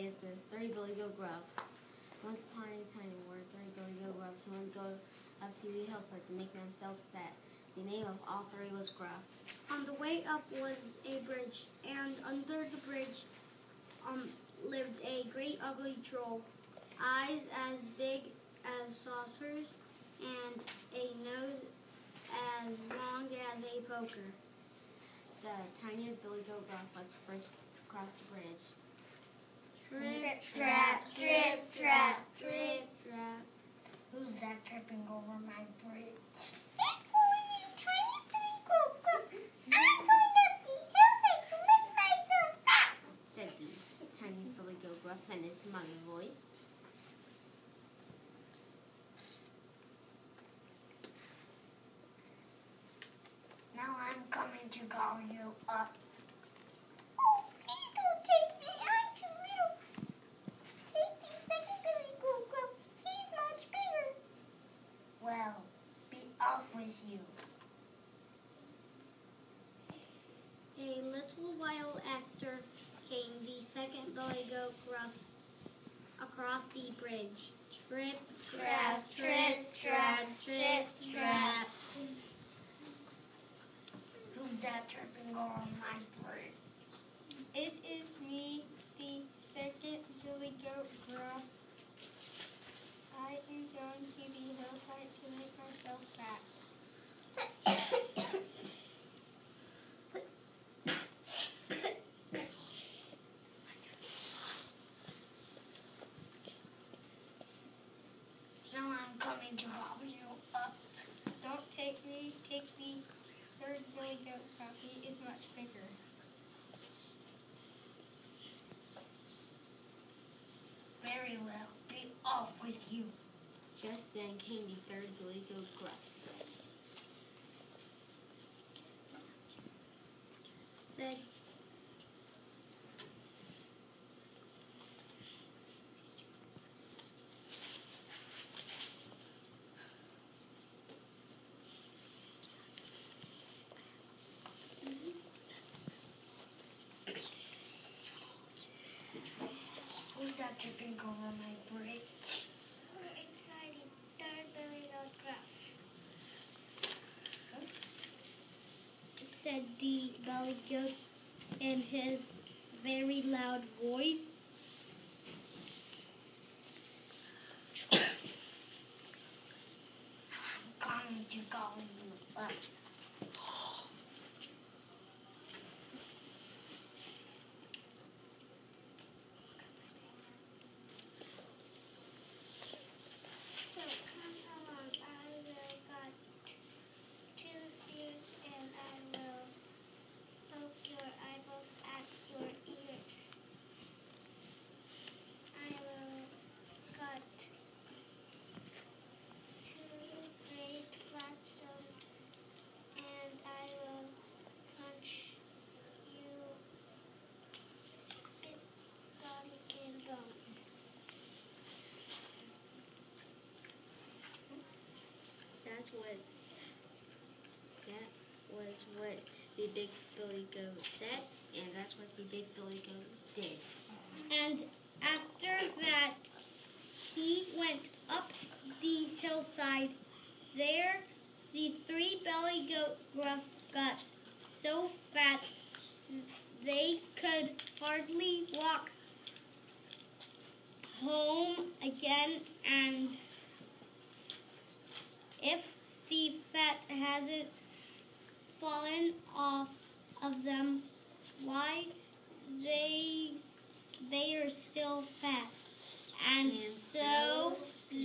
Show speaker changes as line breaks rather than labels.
is the three Billy Goat Gruffs. Once upon a time were three Billy Goat Gruffs who wanted to go up to the hillside to make themselves fat. The name of all three was Gruff.
On the way up was a bridge, and under the bridge um, lived a great ugly troll, eyes as big as saucers, and a nose as long as a poker.
The tiniest Billy Goat Gruff was the first to cross the bridge.
Trip, trap, trip, trap, trip, trap.
Who's that tripping over my bridge?
It's only the tiniest Billy I'm going up the hillside to make myself fat.
said the tiniest Billy Goat Gruff in his smiling voice.
Now I'm coming to call you up.
Oh, please don't take me. I'm too little. Take the second Billy Goat Gruff. He's much bigger.
Well, be off with you.
A little while after came the second Billy Goat Gruff across the bridge. Trip, trap, trip, trap, trip, trap.
Who's that tripping on my bridge?
It is me, the second Billy Goat Gruff. I am going to the hillside to make myself fat.
Now I'm coming to call you up.
Don't take me, take the third Billy Goat Gruff. He is much bigger.
Very well, be off with you.
Just then came the third Goat Gruff.
Said,
Who's that tripping over my bridge?
Exciting. Third Billy Goat Gruff.
Said the Billy Goat in his very loud voice.
I'm coming to call you up.
What that was what the big Billy Goat said, and that's what the big Billy Goat did.
And after that, he went up the hillside. There, the three belly goat gruffs got so fat they could hardly walk home again. And if the fat hasn't fallen off of them, why? They they are still fat, and, and so, so